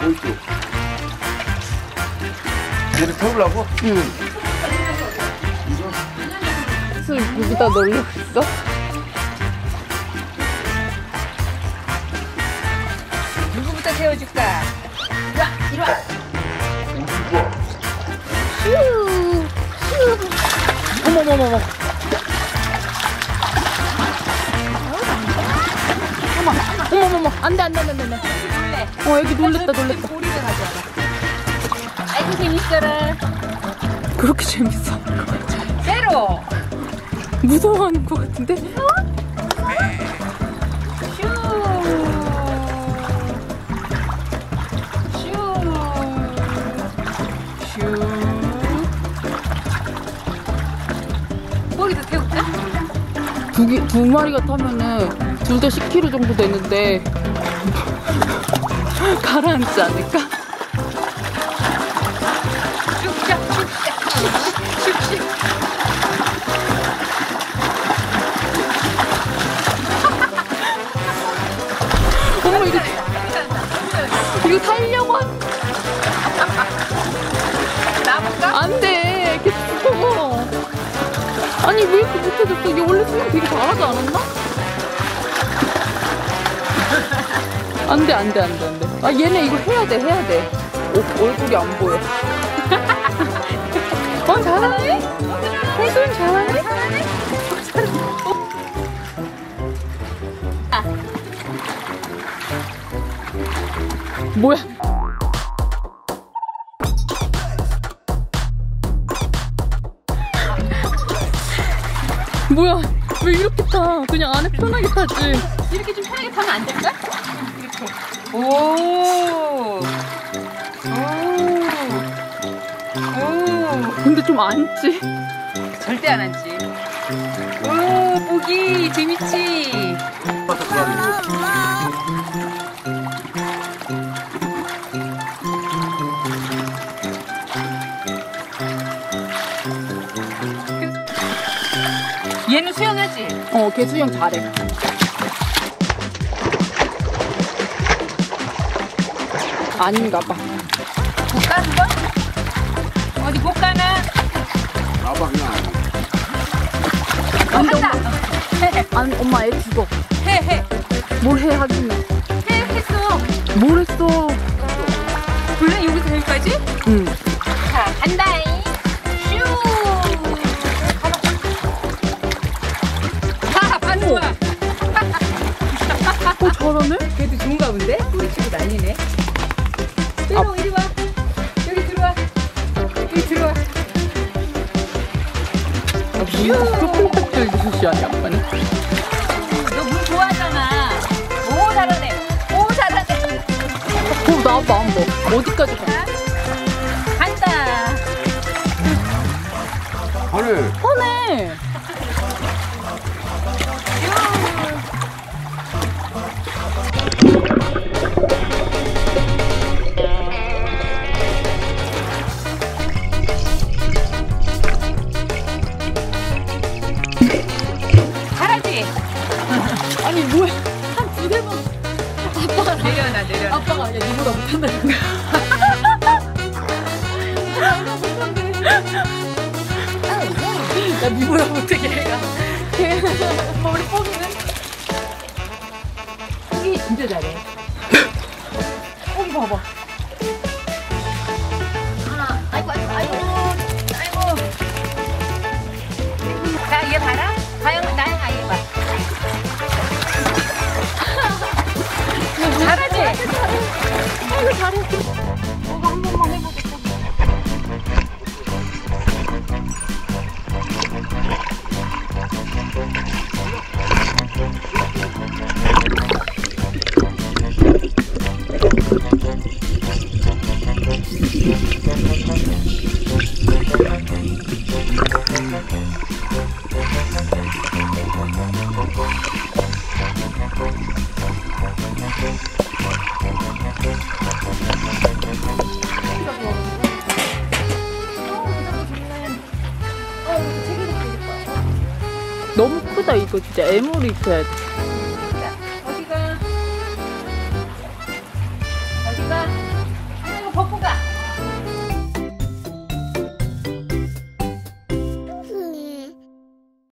뭐 있지? 얘를 태우려고? 응. 술 여기다 넣으려고 했어? 누구부터 태워줄까? 이리 와, 이리 와. 슈. 슈. 어머머머머. 어머, 어머머머. 안 돼, 안 돼, 안 돼, 안 돼. 놀래. 어, 애기 놀랬다, 놀랬다. 꼬리를 가져와라. 아이고, 재밌어라. 그렇게 재밌어. 세로. 무서워하는 것 같은데? 거기도 태울까? 두, 개, 두 마리가 타면은 둘 다 10kg 정도 되는데 가라앉지 않을까? 어머 이거 이거 타려고 한... 나볼까? 안 돼 이렇게 죽어 아니 왜 이렇게 못해졌어 이게 원래 수영 되게 잘하지 않았나? 안 돼 안 돼 안 돼 안 돼. 아 얘네 이거 해야 돼 해야 돼. 오, 얼굴이 안 보여. 어 잘하네? 홍수는 잘하네? 뭐야? 뭐야? 왜 이렇게 타? 그냥 안에 편하게 타지. 이렇게 좀 편하게 타면 안 될까? 오. 오. 오. 근데 좀 앉지 절대 안 앉지. 오, 보기 재밌지? 얘는 수영하지? 어 걔 수영 잘해 아닌가 봐 볼까, 한번? 어디 볼까나? 나봐 그냥 어, 한다. 해, 아니 엄마 애 죽어 해, 해. 뭘 해 하긴 해, 했어. 뭘 했어 원래 여기서 여기까지? 응 자, 간다잉. 슈! 하, 반 좋아. 어, 잘하네? 그래도 좋은가 본데? 뿌리치고 난리네. 어디까지 가 자, 간다. 아니 편해 잘하지? 내려놔, 내려놔. 아빠가 아니야 니보다 못한다는 거야 나 니보다 못해 걔가 걔 머리 뽀기는 이 진짜 잘해. 뽀기 봐봐 번도 잘했어. 이거 한 번만 해보겠다. 너무 크다 이거 진짜. 애물이 돼.